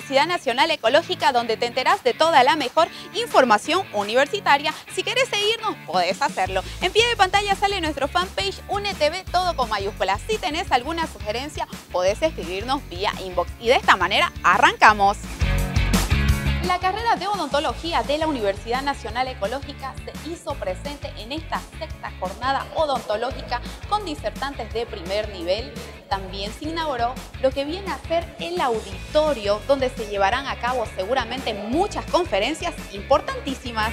Universidad Nacional Ecológica donde te enterás de toda la mejor información universitaria. Si querés seguirnos, podés hacerlo. En pie de pantalla sale nuestro fanpage UNETV, todo con mayúsculas. Si tenés alguna sugerencia, podés escribirnos vía inbox. Y de esta manera, arrancamos. La carrera de odontología de la Universidad Nacional Ecológica se hizo presente en esta sexta jornada odontológica con disertantes de primer nivel. También se inauguró lo que viene a ser el auditorio, donde se llevarán a cabo seguramente muchas conferencias importantísimas.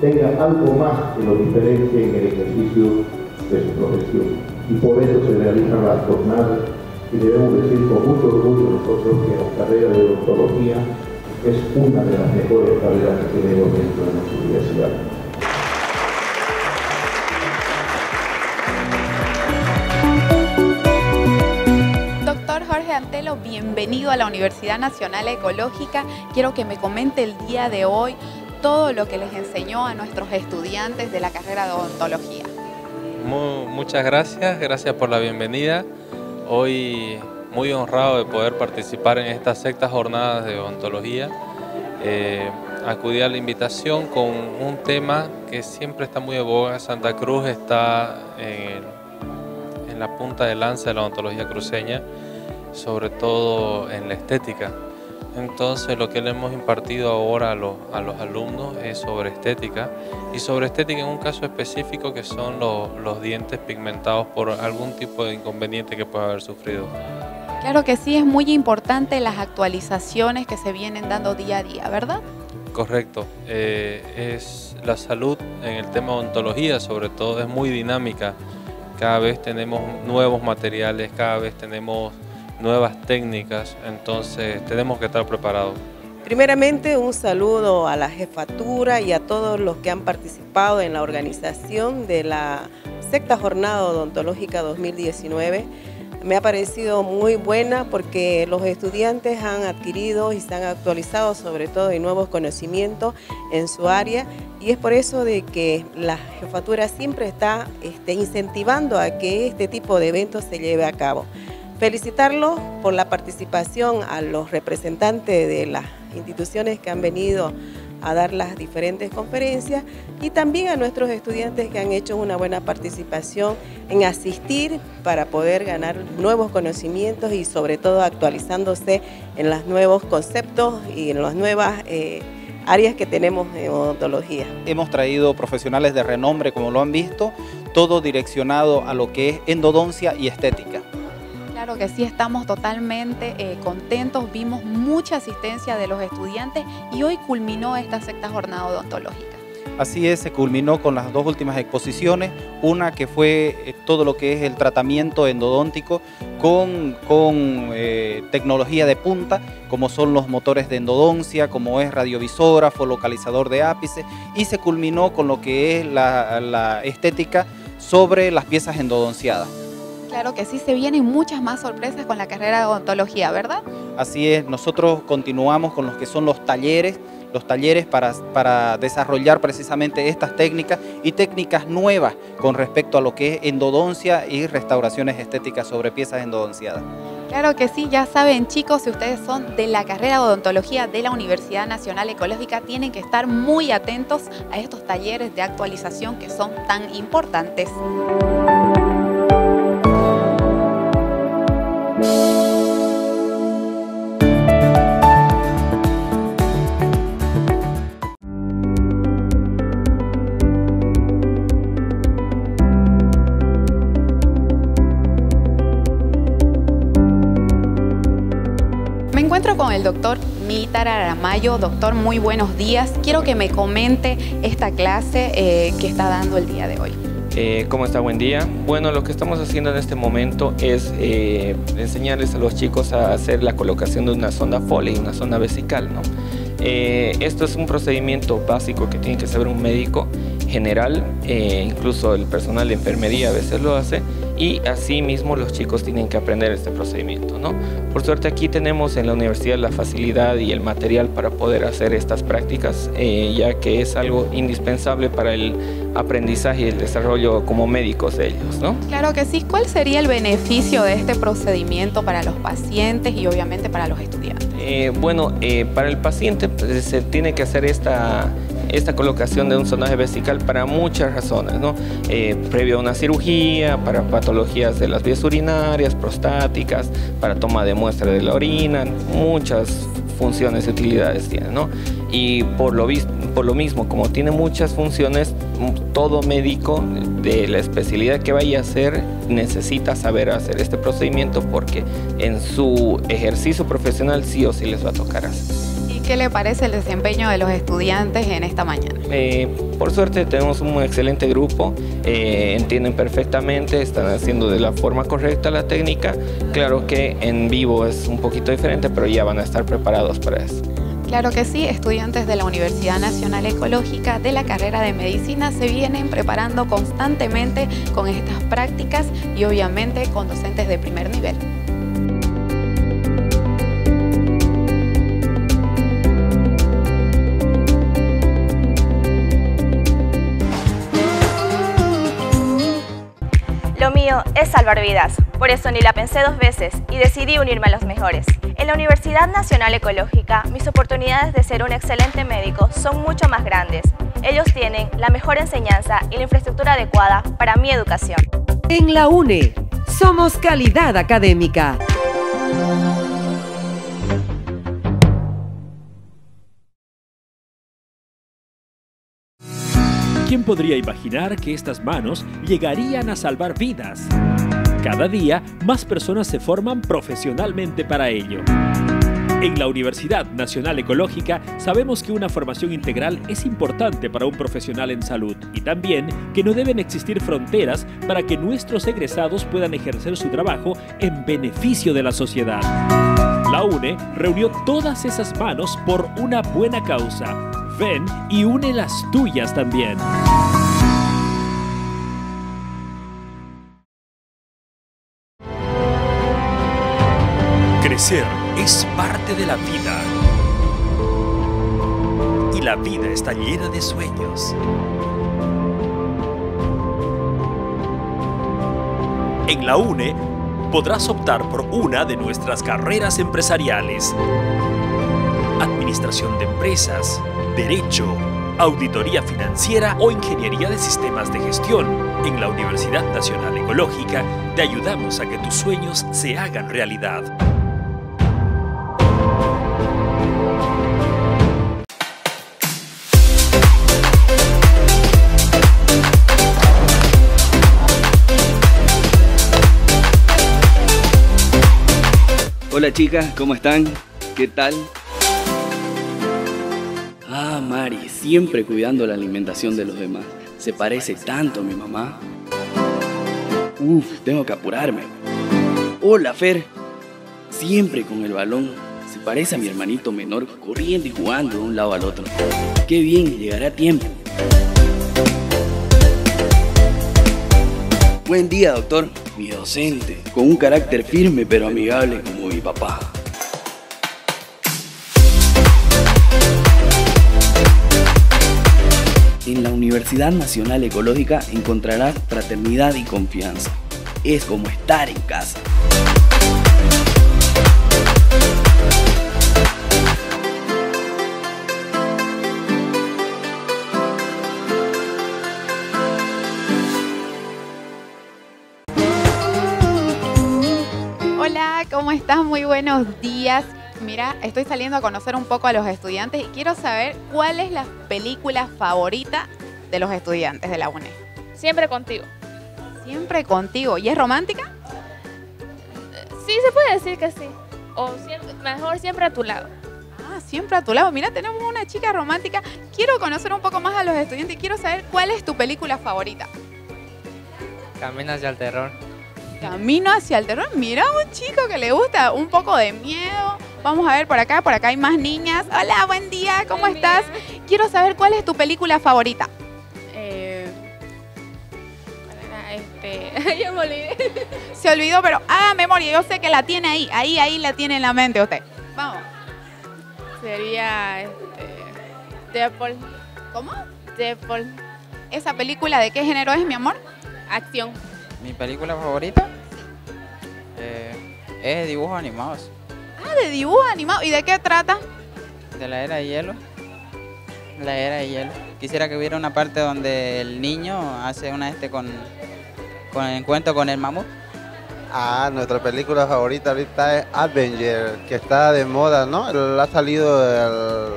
Tenga algo más que lo diferencie en el ejercicio de su profesión. Y por eso se realizan las jornadas y debemos decir con mucho orgullo nosotros que la carrera de odontología es una de las mejores carreras que tenemos dentro de nuestra universidad. Doctor Jorge Antelo, bienvenido a la Universidad Nacional Ecológica. Quiero que me comente el día de hoy todo lo que les enseñó a nuestros estudiantes de la carrera de odontología. Mu- muchas gracias, gracias por la bienvenida. Hoy muy honrado de poder participar en estas sextas jornadas de odontología. Eh, acudí a la invitación con un tema que siempre está muy de boga. Santa Cruz está en, en la punta de lanza de la odontología cruceña, sobre todo en la estética. Entonces lo que le hemos impartido ahora a los, a los alumnos es sobre estética y sobre estética en un caso específico que son los, los dientes pigmentados por algún tipo de inconveniente que pueda haber sufrido. Claro que sí, es muy importante las actualizaciones que se vienen dando día a día, ¿verdad? Correcto, eh, es la salud en el tema de odontología sobre todo es muy dinámica. Cada vez tenemos nuevos materiales, cada vez tenemos nuevas técnicas, entonces tenemos que estar preparados. Primeramente, un saludo a la jefatura y a todos los que han participado en la organización de la sexta jornada odontológica 2019. Me ha parecido muy buena porque los estudiantes han adquirido y se han actualizado sobre todo en nuevos conocimientos en su área y es por eso de que la jefatura siempre está este, incentivando a que este tipo de eventos se lleve a cabo. Felicitarlos por la participación a los representantes de las instituciones que han venido a dar las diferentes conferencias y también a nuestros estudiantes que han hecho una buena participación en asistir para poder ganar nuevos conocimientos y sobre todo actualizándose en los nuevos conceptos y en las nuevas eh, áreas que tenemos en odontología. Hemos traído profesionales de renombre, como lo han visto, todo direccionado a lo que es endodoncia y estética. Claro que sí, estamos totalmente eh, contentos, vimos mucha asistencia de los estudiantes y hoy culminó esta sexta jornada odontológica. Así es, se culminó con las dos últimas exposiciones, una que fue eh, todo lo que es el tratamiento endodóntico con, con eh, tecnología de punta, como son los motores de endodoncia, como es radiovisógrafo, localizador de ápice, y se culminó con lo que es la, la estética sobre las piezas endodonciadas. Claro que sí, se vienen muchas más sorpresas con la carrera de odontología, ¿verdad? Así es, nosotros continuamos con los que son los talleres, los talleres para, para desarrollar precisamente estas técnicas y técnicas nuevas con respecto a lo que es endodoncia y restauraciones estéticas sobre piezas endodonciadas. Claro que sí, ya saben chicos, si ustedes son de la carrera de odontología de la Universidad Nacional Ecológica, tienen que estar muy atentos a estos talleres de actualización que son tan importantes. Con el doctor Mítara Aramayo. Doctor, muy buenos días. Quiero que me comente esta clase eh, que está dando el día de hoy. Eh, ¿Cómo está? Buen día. Bueno, lo que estamos haciendo en este momento es eh, enseñarles a los chicos a hacer la colocación de una sonda Foley, una sonda vesical. ¿no? Eh, esto es un procedimiento básico que tiene que saber un médico general, incluso el personal de enfermería a veces lo hace, y así mismo los chicos tienen que aprender este procedimiento. ¿no? Por suerte aquí tenemos en la universidad la facilidad y el material para poder hacer estas prácticas, ya que es algo indispensable para el aprendizaje y el desarrollo como médicos de ellos. ¿no? Claro que sí. ¿Cuál sería el beneficio de este procedimiento para los pacientes y obviamente para los estudiantes? Eh, bueno, eh, para el paciente pues, se tiene que hacer esta, esta colocación de un sonaje vesical para muchas razones, ¿no? Eh, previo a una cirugía, para patologías de las vías urinarias, prostáticas, para toma de muestra de la orina, muchas funciones y utilidades tiene, ¿no? Y por lo, por lo mismo, como tiene muchas funciones, todo médico de la especialidad que vaya a hacer necesita saber hacer este procedimiento porque en su ejercicio profesional sí o sí les va a tocar hacer. ¿Y qué le parece el desempeño de los estudiantes en esta mañana? Eh, por suerte tenemos un excelente grupo, eh, entienden perfectamente, están haciendo de la forma correcta la técnica. Claro que en vivo es un poquito diferente, pero ya van a estar preparados para eso. Claro que sí, estudiantes de la Universidad Nacional Ecológica de la carrera de Medicina se vienen preparando constantemente con estas prácticas y obviamente con docentes de primer nivel. Es salvar vidas, por eso ni la pensé dos veces y decidí unirme a los mejores. En la Universidad Nacional Ecológica, mis oportunidades de ser un excelente médico son mucho más grandes. Ellos tienen la mejor enseñanza y la infraestructura adecuada para mi educación. En la UNE, somos calidad académica. ¿Quién podría imaginar que estas manos llegarían a salvar vidas? Cada día, más personas se forman profesionalmente para ello. En la Universidad Nacional Ecológica sabemos que una formación integral es importante para un profesional en salud y también que no deben existir fronteras para que nuestros egresados puedan ejercer su trabajo en beneficio de la sociedad. La UNE reunió todas esas manos por una buena causa Ven y une las tuyas también. Crecer es parte de la vida. Y la vida está llena de sueños. En la UNE podrás optar por una de nuestras carreras empresariales. Administración de empresas, Derecho, Auditoría Financiera o Ingeniería de Sistemas de Gestión. En la Universidad Nacional Ecológica te ayudamos a que tus sueños se hagan realidad. Hola chicas, ¿cómo están? ¿Qué tal? Mari, siempre cuidando la alimentación de los demás. Se parece tanto a mi mamá. Uf, tengo que apurarme. Hola, Fer. Siempre con el balón. Se parece a mi hermanito menor corriendo y jugando de un lado al otro. Qué bien, llegará a tiempo. Buen día, doctor. Mi docente, con un carácter firme pero amigable como mi papá. En la Universidad Nacional Ecológica encontrarás fraternidad y confianza. Es como estar en casa. Hola, ¿cómo estás? Muy buenos días. Mira, estoy saliendo a conocer un poco a los estudiantes y quiero saber cuál es la película favorita de los estudiantes de la UNE. Siempre contigo. Siempre contigo. ¿Y es romántica? Sí, se puede decir que sí. O mejor siempre a tu lado. Ah, siempre a tu lado. Mira, tenemos una chica romántica. Quiero conocer un poco más a los estudiantes. Quiero saber cuál es tu película favorita. Camino hacia el terror. Camino hacia el terror. Mira, un chico que le gusta un poco de miedo. Vamos a ver por acá, por acá hay más niñas. Hola, buen día, ¿cómo estás? Quiero saber cuál es tu película favorita. Eh, este, ya me olvidé. Se olvidó, pero haga memoria. Yo sé que la tiene ahí. Ahí, ahí la tiene en la mente usted. Vamos. Sería este, Deadpool. ¿Cómo? Deadpool. ¿Esa película de qué género es, mi amor? Acción. Mi película favorita eh, es de dibujos animados, Ah, de dibujo animado. ¿Y de qué trata? de la era de hielo. La era de hielo. Quisiera que hubiera una parte donde el niño hace una este con, con el encuentro con el mamut. Ah, nuestra película favorita ahorita es Avenger, que está de moda, ¿no? El- Ha salido el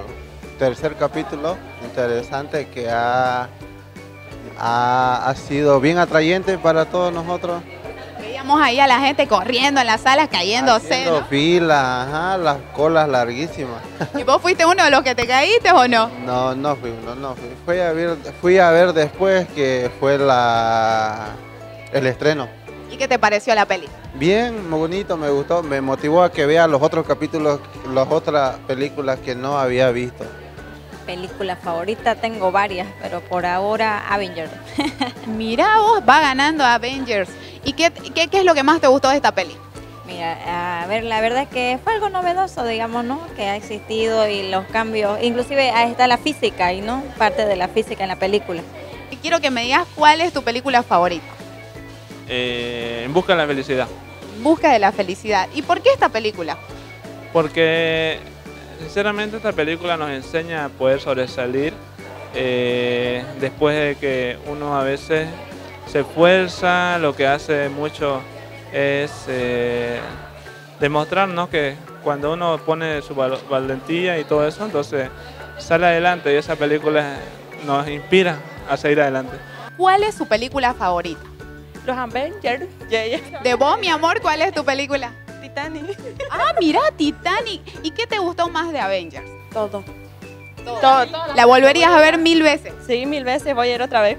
tercer capítulo, interesante, que ha, ha, ha sido bien atrayente para todos nosotros. Ahí a la gente corriendo en las salas, cayéndose. Haciendo ¿no? fila, ajá, las colas larguísimas. ¿Y vos fuiste uno de los que te caíste o no? No, no fui, no, no fui. Fui a ver, fui a ver después que fue la el estreno. ¿Y qué te pareció la peli? Bien, muy bonito, me gustó, me motivó a que vea los otros capítulos, las otras películas que no había visto. Película favorita tengo varias, pero por ahora Avengers. Mira vos, va ganando Avengers. ¿Y qué, qué, qué es lo que más te gustó de esta peli? Mira, a ver, la verdad es que fue algo novedoso, digamos, ¿no? Que ha existido y los cambios, inclusive ahí está la física y no parte de la física en la película. Y quiero que me digas cuál es tu película favorita. Eh, en busca de la felicidad. Busca de la felicidad. ¿Y por qué esta película? Porque sinceramente esta película nos enseña a poder sobresalir eh, después de que uno a veces se esfuerza, lo que hace mucho es eh, demostrar ¿no? que cuando uno pone su val- valentía y todo eso, entonces sale adelante y esa película nos inspira a seguir adelante. ¿Cuál es su película favorita? Los Avengers. De vos, mi amor, ¿cuál es tu película? Titanic. Ah, mira, Titanic. ¿Y qué te gustó más de Avengers? Todo. Todo. ¿La volverías a ver mil veces? Sí, mil veces voy a ir otra vez.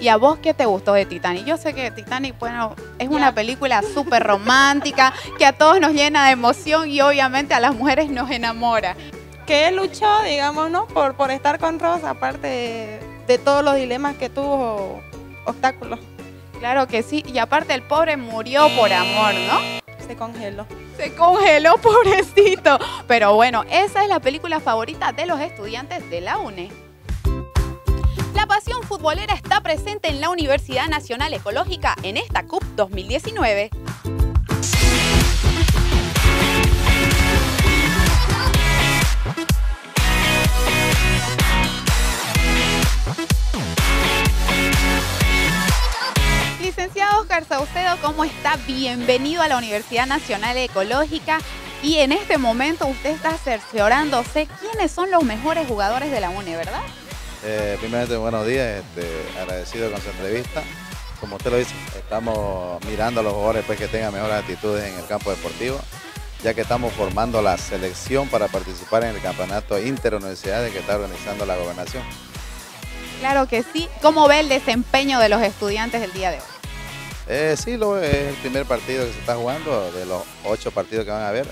¿Y a vos qué te gustó de Titanic? Yo sé que Titanic, bueno, es una película súper romántica, que a todos nos llena de emoción y obviamente a las mujeres nos enamora. que él luchó, digamos, ¿no? Por, por estar con Rosa, aparte de, de todos los dilemas que tuvo, obstáculos. Claro que sí, y aparte el pobre murió por amor, ¿no? Se congeló. Se congeló, pobrecito. Pero bueno, esa es la película favorita de los estudiantes de la UNE. La pasión futbolera está presente en la Universidad Nacional Ecológica en esta CUP 2019. Licenciado Oscar Saucedo, ¿cómo está? Bienvenido a la Universidad Nacional Ecológica. Y en este momento usted está cerciorándose quiénes son los mejores jugadores de la UNE, ¿verdad? Eh, primeramente, buenos días, este, agradecido con su entrevista. Como usted lo dice, estamos mirando a los jugadores pues, que tengan mejores actitudes en el campo deportivo, ya que estamos formando la selección para participar en el campeonato interuniversidades que está organizando la gobernación. Claro que sí. ¿Cómo ve el desempeño de los estudiantes el día de hoy? Eh, sí, lo, es el primer partido que se está jugando, de los ocho partidos que van a haber.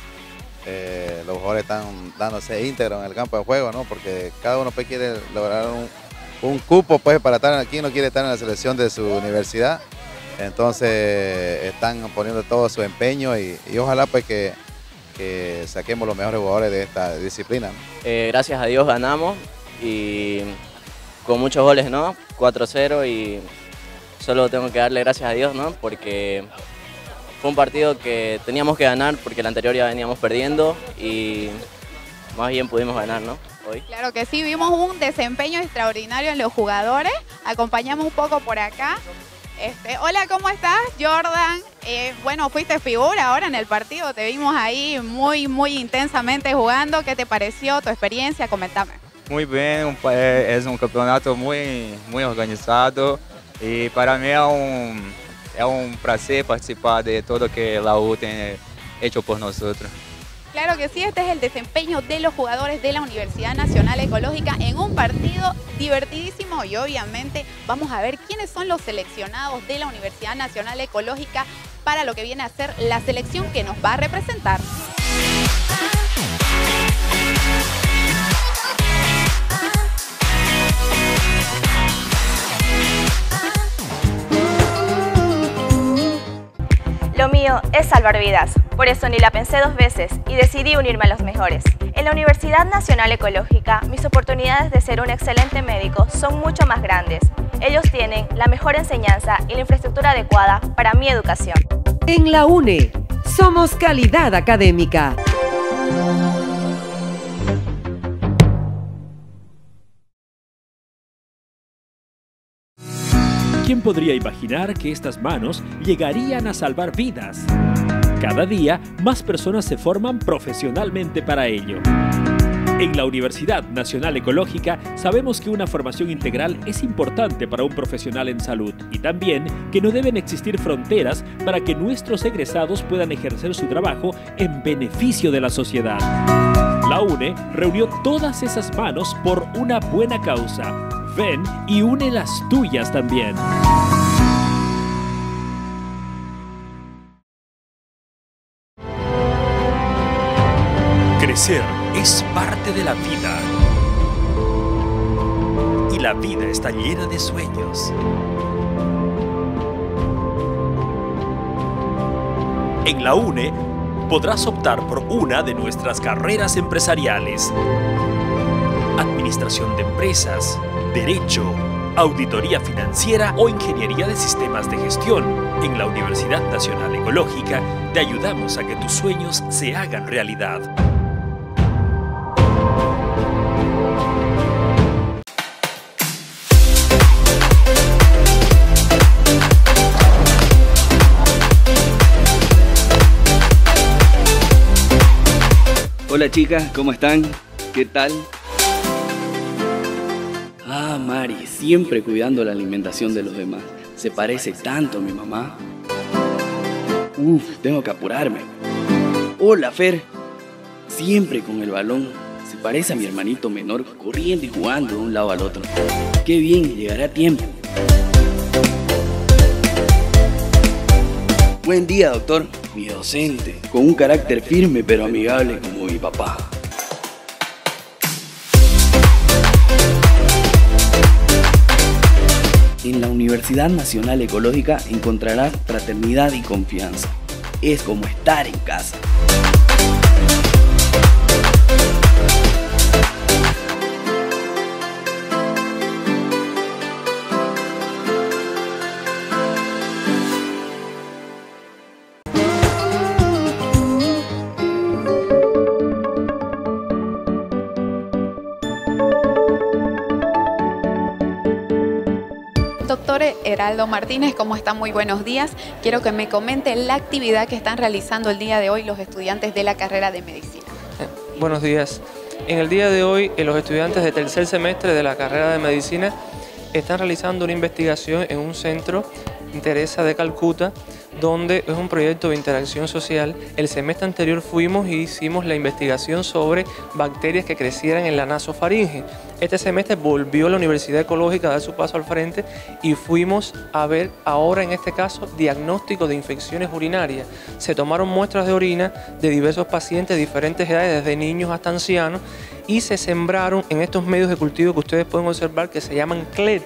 Eh, los jugadores están dándose íntegro en el campo de juego, ¿no? Porque cada uno pues, quiere lograr un, cupo pues, para estar aquí, no quiere estar en la selección de su universidad. Entonces están poniendo todo su empeño y, ojalá pues que, que saquemos los mejores jugadores de esta disciplina. Eh, gracias a Dios ganamos y con muchos goles, ¿no? 4-0 y solo tengo que darle gracias a Dios, ¿no? Porque fue un partido que teníamos que ganar porque el anterior ya veníamos perdiendo y más bien pudimos ganar, ¿no? Hoy. Claro que sí, vimos un desempeño extraordinario en los jugadores. Acompañamos un poco por acá. Este, hola, ¿cómo estás, Jordan? Eh, bueno, fuiste figura ahora en el partido, te vimos ahí muy, muy intensamente jugando. ¿Qué te pareció tu experiencia? Comentame. Muy bien, é, é um campeonato muito, muito organizado e para mim é um, é um prazer participar de tudo que a U tem feito por nós outros. Claro que sí, este es el desempeño de los jugadores de la Universidad Nacional Ecológica en un partido divertidísimo y obviamente vamos a ver quiénes son los seleccionados de la Universidad Nacional Ecológica para lo que viene a ser la selección que nos va a representar. Es salvar vidas, por eso ni la pensé dos veces y decidí unirme a los mejores. En la Universidad Nacional Ecológica, mis oportunidades de ser un excelente médico son mucho más grandes. Ellos tienen la mejor enseñanza y la infraestructura adecuada para mi educación. En la UNE, somos calidad académica. ¿Quién podría imaginar que estas manos llegarían a salvar vidas? Cada día, más personas se forman profesionalmente para ello. En la Universidad Nacional Ecológica sabemos que una formación integral es importante para un profesional en salud y también que no deben existir fronteras para que nuestros egresados puedan ejercer su trabajo en beneficio de la sociedad. La UNE reunió todas esas manos por una buena causa. Ven y une las tuyas también. Crecer es parte de la vida. Y la vida está llena de sueños. En la UNE podrás optar por una de nuestras carreras empresariales. Administración de empresas, Derecho, Auditoría Financiera o Ingeniería de Sistemas de Gestión. En la Universidad Nacional Ecológica te ayudamos a que tus sueños se hagan realidad. Hola chicas, ¿cómo están? ¿Qué tal? Ah, Mari, siempre cuidando la alimentación de los demás. Se parece tanto a mi mamá. Uf, tengo que apurarme. Hola, Fer. Siempre con el balón. Se parece a mi hermanito menor corriendo y jugando de un lado al otro. Qué bien, llegará a tiempo. Buen día, doctor. Mi docente, con un carácter firme pero amigable como mi papá. En la Universidad Nacional Ecológica encontrarás fraternidad y confianza. Es como estar en casa. Heraldo Martínez, ¿cómo está? Muy buenos días. Quiero que me comente la actividad que están realizando el día de hoy los estudiantes de la carrera de medicina. Buenos días. En el día de hoy, eh, los estudiantes de tercer semestre de la carrera de medicina están realizando una investigación en un centro, Teresa de Calcuta, donde es un proyecto de interacción social. El semestre anterior fuimos y hicimos la investigación sobre bacterias que crecieran en la nasofaringe. Este semestre volvió la Universidad Ecológica a dar su paso al frente y fuimos a ver ahora en este caso diagnóstico de infecciones urinarias. Se tomaron muestras de orina de diversos pacientes de diferentes edades, desde niños hasta ancianos, y se sembraron en estos medios de cultivo que ustedes pueden observar que se llaman CLED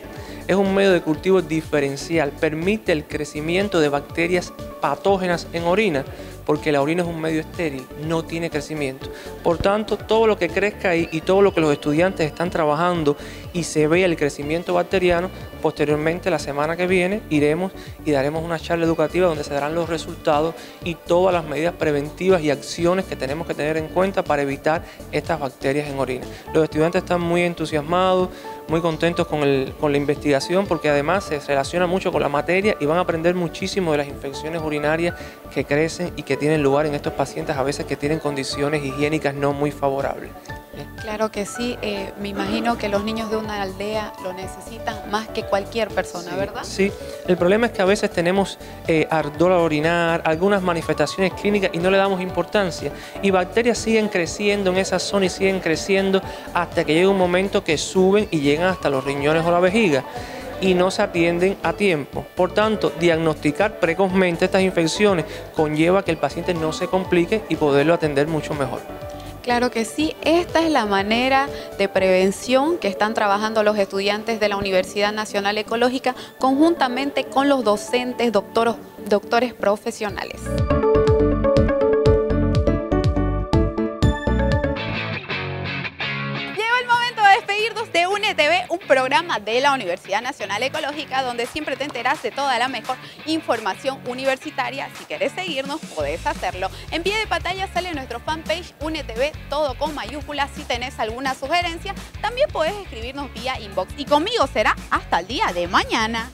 es un medio de cultivo diferencial, permite el crecimiento de bacterias patógenas en orina, porque la orina es un medio estéril, no tiene crecimiento. Por tanto, todo lo que crezca ahí y todo lo que los estudiantes están trabajando y se vea el crecimiento bacteriano, posteriormente la semana que viene iremos y daremos una charla educativa donde se darán los resultados y todas las medidas preventivas y acciones que tenemos que tener en cuenta para evitar estas bacterias en orina. Los estudiantes están muy entusiasmados, muy contentos con, el- con la investigación porque además se relaciona mucho con la materia y van a aprender muchísimo de las infecciones urinarias que crecen y que tienen lugar en estos pacientes a veces que tienen condiciones higiénicas no muy favorables. Claro que sí, eh, me imagino que los niños de una aldea lo necesitan más que cualquier persona, ¿verdad? Sí, el problema es que a veces tenemos eh, ardor al orinar, algunas manifestaciones clínicas y no le damos importancia. Y bacterias siguen creciendo en esa zona y siguen creciendo hasta que llega un momento que suben y llegan hasta los riñones o la vejiga y no se atienden a tiempo. Por tanto, diagnosticar precozmente estas infecciones conlleva que el paciente no se complique y poderlo atender mucho mejor. Claro que sí, esta es la manera de prevención que están trabajando los estudiantes de la Universidad Nacional Ecológica conjuntamente con los docentes, doctores profesionales. UNETV, un programa de la Universidad Nacional Ecológica donde siempre te enteras de toda la mejor información universitaria. Si querés seguirnos, podés hacerlo. En pie de pantalla sale nuestro fanpage UNETV, todo con mayúsculas. Si tenés alguna sugerencia, también podés escribirnos vía inbox. Y conmigo será hasta el día de mañana.